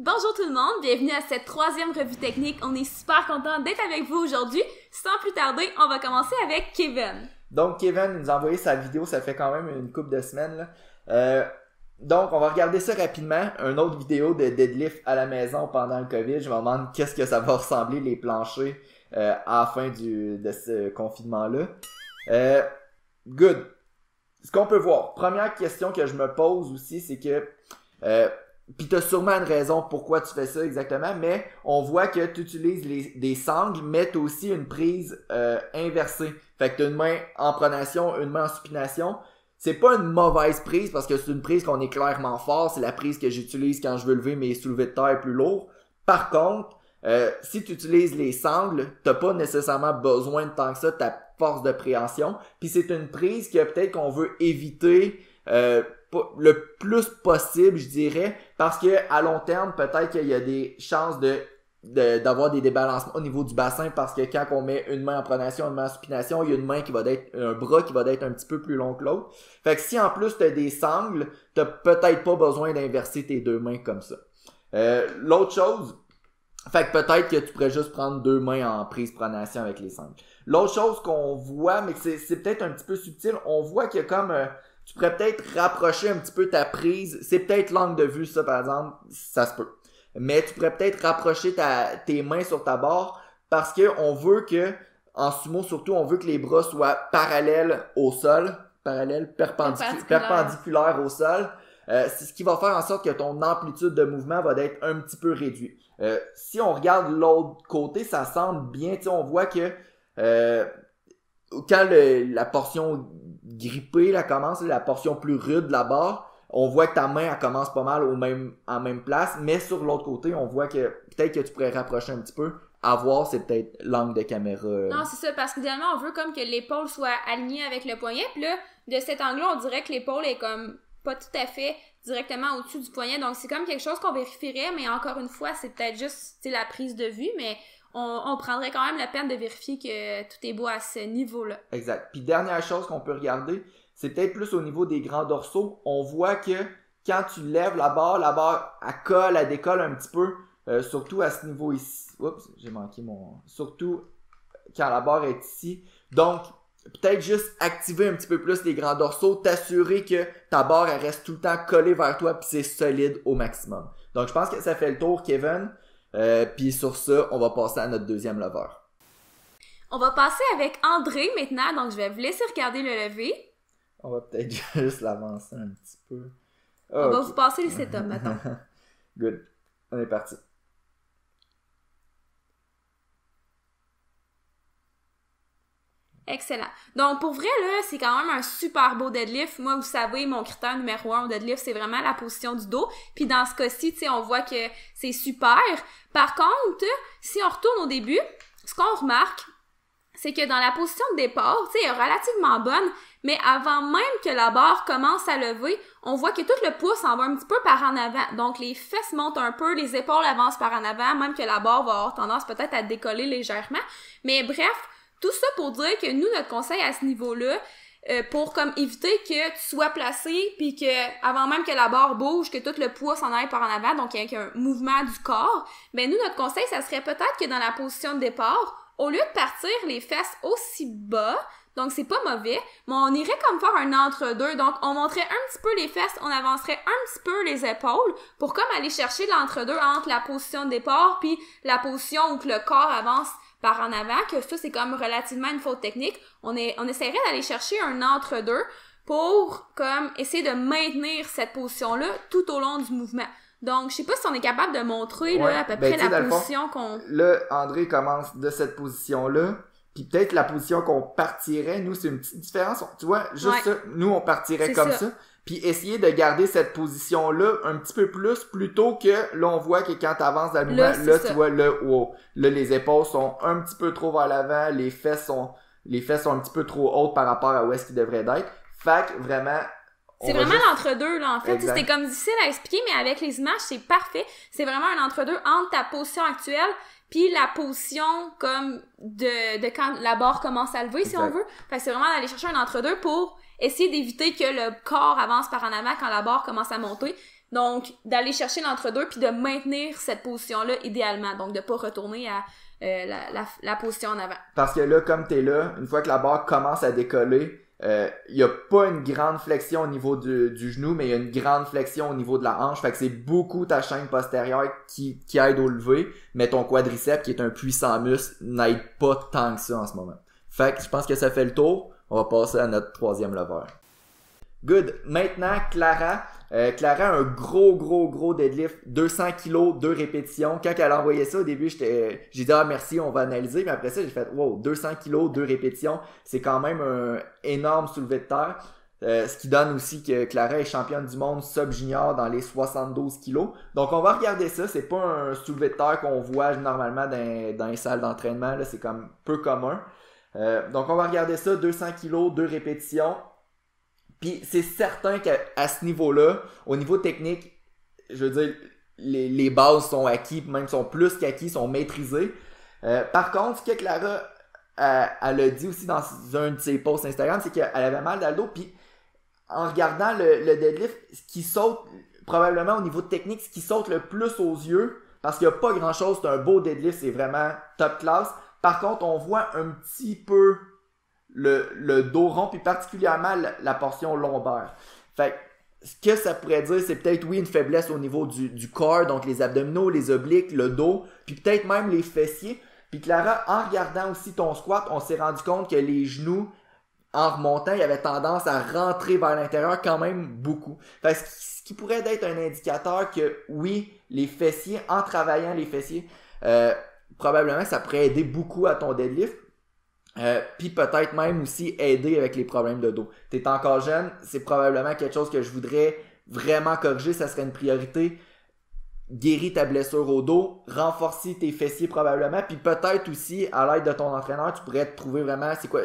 Bonjour tout le monde, bienvenue à cette troisième revue technique. On est super content d'être avec vous aujourd'hui. Sans plus tarder, on va commencer avec Kevin. Donc Kevin nous a envoyé sa vidéo, ça fait quand même une couple de semaines. Euh, donc on va regarder ça rapidement. Une autre vidéo de deadlift à la maison pendant le COVID. Je me demande qu'est-ce que ça va ressembler les planchers euh, à la fin du, de ce confinement-là. Euh, good. Ce qu'on peut voir, première question que je me pose aussi, c'est que euh, puis t'as sûrement une raison pourquoi tu fais ça exactement, mais on voit que tu utilises des sangles, mais t'as aussi une prise euh, inversée. Fait que t'as une main en pronation, une main en supination. C'est pas une mauvaise prise parce que c'est une prise qu'on est clairement fort. C'est la prise que j'utilise quand je veux lever mes soulevés de terre plus lourds. Par contre, euh, si tu utilises les sangles, t'as pas nécessairement besoin de tant que ça ta force de préhension. Puis c'est une prise que peut-être qu'on veut éviter euh, le plus possible, je dirais, parce que à long terme, peut-être qu'il y a des chances d'avoir des débalancements au niveau du bassin parce que quand on met une main en pronation, une main en supination, il y a une main qui va être un bras qui va être un petit peu plus long que l'autre. Fait que si en plus tu as des sangles, t'as peut-être pas besoin d'inverser tes deux mains comme ça. Euh, l'autre chose, fait que peut-être que tu pourrais juste prendre deux mains en prise pronation avec les sangles. L'autre chose qu'on voit, mais c'est peut-être un petit peu subtil, on voit qu'il y a comme euh, tu pourrais peut-être rapprocher un petit peu ta prise. C'est peut-être l'angle de vue, ça, par exemple. Ça se peut. Mais tu pourrais peut-être rapprocher ta, tes mains sur ta barre parce que on veut que, en sumo surtout, on veut que les bras soient parallèles au sol. Parallèles, perpendiculaires, perpendiculaires au sol. Euh, c'est ce qui va faire en sorte que ton amplitude de mouvement va être un petit peu réduite. Euh, si on regarde l'autre côté, ça semble bien. On voit que euh, quand la portion grippée là, commence, la portion plus rude de la on voit que ta main elle commence pas mal au même, en même place, mais sur l'autre côté, on voit que peut-être que tu pourrais rapprocher un petit peu. À voir, c'est peut-être l'angle de caméra. Non, c'est ça, parce qu'idéalement, on veut comme que l'épaule soit alignée avec le poignet. Puis là, de cet angle-là, on dirait que l'épaule est comme pas tout à fait directement au-dessus du poignet. Donc, c'est comme quelque chose qu'on vérifierait, mais encore une fois, c'est peut-être juste la prise de vue, mais on, prendrait quand même la peine de vérifier que tout est beau à ce niveau-là. Exact. Puis dernière chose qu'on peut regarder, c'est peut-être plus au niveau des grands dorsaux. On voit que quand tu lèves la barre, la barre, elle colle, elle décolle un petit peu, euh, surtout à ce niveau ici. Oups, j'ai manqué mon... Surtout quand la barre est ici. Donc, peut-être juste activer un petit peu plus les grands dorsaux, t'assurer que ta barre elle reste tout le temps collée vers toi puis c'est solide au maximum. Donc je pense que ça fait le tour Kevin. Euh, puis sur ça, on va passer à notre deuxième lever. On va passer avec André maintenant, donc je vais vous laisser regarder le lever. On va peut-être juste l'avancer un petit peu. on va vous passer les setups maintenant. Good. On est parti. Excellent. Donc, pour vrai, là, c'est quand même un super beau deadlift. Moi, vous savez, mon critère numéro un au deadlift, c'est vraiment la position du dos. Puis dans ce cas-ci, tu sais, on voit que c'est super. Par contre, si on retourne au début, ce qu'on remarque, c'est que dans la position de départ, tu est relativement bonne, mais avant même que la barre commence à lever, on voit que tout le pouce en va un petit peu par en avant. Donc, les fesses montent un peu, les épaules avancent par en avant, même que la barre va avoir tendance peut-être à décoller légèrement. Mais bref, tout ça pour dire que nous, notre conseil à ce niveau-là, euh, pour comme éviter que tu sois placé puis que avant même que la barre bouge que tout le poids s'en aille par en avant donc il y a un mouvement du corps ben nous notre conseil ça serait peut-être que dans la position de départ au lieu de partir les fesses aussi bas donc c'est pas mauvais mais on irait comme faire un entre-deux donc on montrait un petit peu les fesses on avancerait un petit peu les épaules pour comme aller chercher l'entre-deux entre la position de départ puis la position où le corps avance par en avant, que ça, c'est comme relativement une faute technique. On, est, on essaierait d'aller chercher un entre-deux pour comme essayer de maintenir cette position-là tout au long du mouvement. Donc, je sais pas si on est capable de montrer là, à peu ben, près la position qu'on... Là, André commence de cette position-là, puis peut-être la position qu'on partirait, nous, c'est une petite différence. Tu vois, juste ça, nous, on partirait comme ça puis essayer de garder cette position-là un petit peu plus plutôt que là on voit que quand tu avances dans le mouvement, là, tu vois là wow, là les épaules sont un petit peu trop vers l'avant, les fesses sont les fesses sont un petit peu trop hautes par rapport à où est-ce qu'ils devraient être. Fait que vraiment c'est vraiment l'entre-deux, là, en fait. C'était comme difficile à expliquer, mais avec les images, c'est parfait. C'est vraiment un entre-deux entre ta position actuelle puis la position comme de, de quand la barre commence à lever, si on veut. Fait c'est vraiment d'aller chercher un entre-deux pour essayer d'éviter que le corps avance par en avant quand la barre commence à monter. Donc, d'aller chercher l'entre-deux puis de maintenir cette position-là idéalement. Donc, de pas retourner à euh, la, la, la, position en avant. Parce que là, comme tu es là, une fois que la barre commence à décoller, il euh, n'y a pas une grande flexion au niveau du, du genou, mais il y a une grande flexion au niveau de la hanche. Fait que c'est beaucoup ta chaîne postérieure qui, qui aide au lever, mais ton quadriceps, qui est un puissant muscle, n'aide pas tant que ça en ce moment. Fait que je pense que ça fait le tour. On va passer à notre troisième lever. Good. Maintenant, Clara. Euh, Clara a un gros, gros, gros deadlift. 200 kg, deux répétitions. Quand elle a envoyé ça, au début, j'ai dit, ah, merci, on va analyser. Mais après ça, j'ai fait, wow, 200 kg, deux répétitions. C'est quand même un énorme soulevé de terre. Euh, ce qui donne aussi que Clara est championne du monde sub-junior dans les 72 kg. Donc on va regarder ça. C'est pas un soulevé de terre qu'on voit normalement dans, les salles d'entraînement. C'est comme peu commun. Euh, donc on va regarder ça. 200 kg, deux répétitions. Puis c'est certain qu'à ce niveau-là, au niveau technique, je veux dire, les, bases sont acquis, même sont plus qu'acquis, sont maîtrisés. Euh, par contre, ce que Clara elle a dit aussi dans un de ses posts Instagram, c'est qu'elle avait mal dans le dos. Puis en regardant le, le, deadlift, ce qui saute, probablement au niveau technique, ce qui saute le plus aux yeux, parce qu'il n'y a pas grand chose, c'est un beau deadlift, c'est vraiment top class. Par contre, on voit un petit peu le, dos rond, puis particulièrement la, portion lombaire. Fait ce que ça pourrait dire, c'est peut-être, oui, une faiblesse au niveau du, corps, donc les abdominaux, les obliques, le dos, puis peut-être même les fessiers. Puis Clara, en regardant aussi ton squat, on s'est rendu compte que les genoux, en remontant, il avait tendance à rentrer vers l'intérieur quand même beaucoup. Fait ce qui pourrait être un indicateur que, oui, les fessiers, en travaillant les fessiers, euh, probablement ça pourrait aider beaucoup à ton deadlift. Euh, puis peut-être même aussi aider avec les problèmes de dos. Tu es encore jeune, c'est probablement quelque chose que je voudrais vraiment corriger, ça serait une priorité. Guéris ta blessure au dos, renforcer tes fessiers probablement, puis peut-être aussi à l'aide de ton entraîneur, tu pourrais te trouver vraiment c'est quoi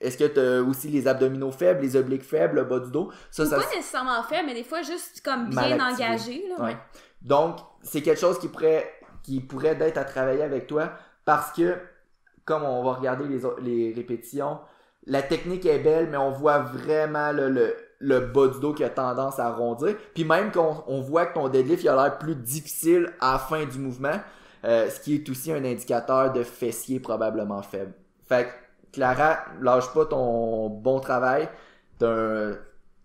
est-ce que tu as aussi les abdominaux faibles, les obliques faibles, le bas du dos? Ça, ça pas nécessairement faible, mais des fois juste comme bien engagé là. Ouais. Donc, c'est quelque chose qui pourrait qui pourrait être à travailler avec toi parce que comme on va regarder les, répétitions, la technique est belle, mais on voit vraiment le, le, bas du dos qui a tendance à arrondir. Puis même qu'on on voit que ton deadlift a l'air plus difficile à la fin du mouvement, euh, ce qui est aussi un indicateur de fessier probablement faible. Fait que Clara, lâche pas ton bon travail. T'as un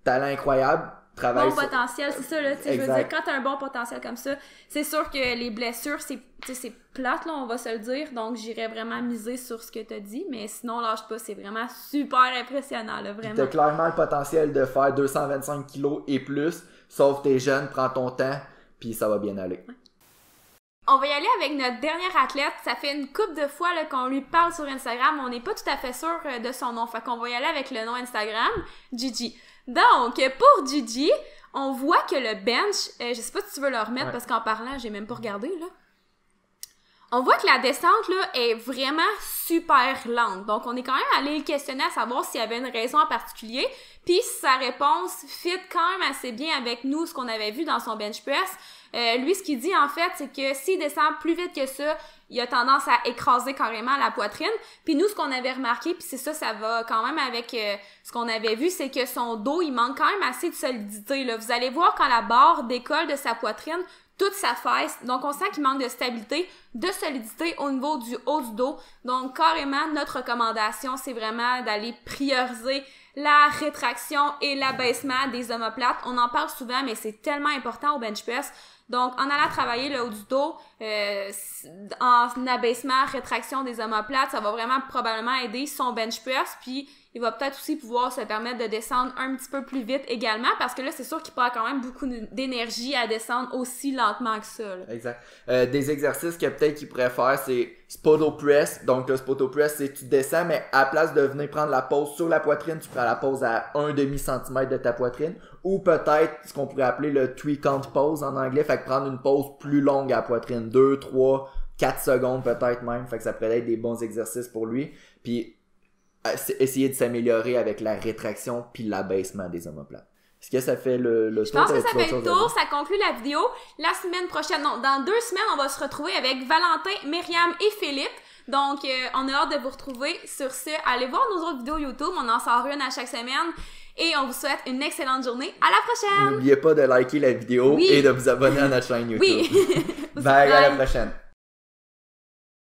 talent incroyable bon potentiel, c'est ça, là. Je veux dire, quand t'as un bon potentiel comme ça, c'est sûr que les blessures, c'est, c'est plate, là, on va se le dire. Donc, j'irais vraiment miser sur ce que t'as dit. Mais sinon, lâche pas, c'est vraiment super impressionnant, là, vraiment. T'as clairement le potentiel de faire 225 kilos et plus. Sauf t'es jeune, prends ton temps, puis ça va bien aller. On va y aller avec notre dernière athlète. Ça fait une couple de fois qu'on lui parle sur Instagram. On n'est pas tout à fait sûr euh, de son nom. Fait qu'on va y aller avec le nom Instagram, Gigi. Donc, pour Gigi, on voit que le bench, euh, je sais pas si tu veux le remettre parce qu'en parlant, j'ai même pas regardé là. On voit que la descente là est vraiment super lente. Donc on est quand même allé le questionner à savoir s'il y avait une raison en particulier. Puis sa réponse fit quand même assez bien avec nous ce qu'on avait vu dans son bench press. Euh, lui, ce qu'il dit en fait, c'est que s'il descend plus vite que ça, il a tendance à écraser carrément la poitrine. Puis nous, ce qu'on avait remarqué, puis c'est ça, ça va quand même avec euh, ce qu'on avait vu, c'est que son dos, il manque quand même assez de solidité. Là. Vous allez voir quand la barre décolle de sa poitrine, toute sa fesse. Donc, on sent qu'il manque de stabilité, de solidité au niveau du haut du dos. Donc, carrément, notre recommandation, c'est vraiment d'aller prioriser la rétraction et l'abaissement des omoplates. On en parle souvent, mais c'est tellement important au bench press. Donc, en allant travailler le haut du dos, euh, en abaissement, rétraction des omoplates, ça va vraiment probablement aider son bench press. Puis, il va peut-être aussi pouvoir se permettre de descendre un petit peu plus vite également, parce que là, c'est sûr qu'il perd quand même beaucoup d'énergie à descendre aussi lentement que ça. Exact. Euh, des exercices que peut-être qu'il pourrait faire, c'est spoto press. Donc, le spoto press, c'est tu descends, mais à la place de venir prendre la pause sur la poitrine, tu prends la pause à un demi centimètre de ta poitrine. Ou peut-être ce qu'on pourrait appeler le three count pose en anglais, fait que prendre une pause plus longue à la poitrine, 2, 3, 4 secondes peut-être même, fait que ça pourrait être des bons exercices pour lui. Puis essayer de s'améliorer avec la rétraction puis l'abaissement des omoplates. Est-ce que ça fait le, le Je pense que ça fait le tour, ça conclut la vidéo. La semaine prochaine, non, dans deux semaines, on va se retrouver avec Valentin, Myriam et Philippe. Donc, euh, on a hâte de vous retrouver. Sur ce, allez voir nos autres vidéos YouTube, on en sort une à chaque semaine. Et on vous souhaite une excellente journée. À la prochaine! N'oubliez pas de liker la vidéo Oui. et de vous abonner à notre chaîne YouTube. Oui! Bye, à la prochaine.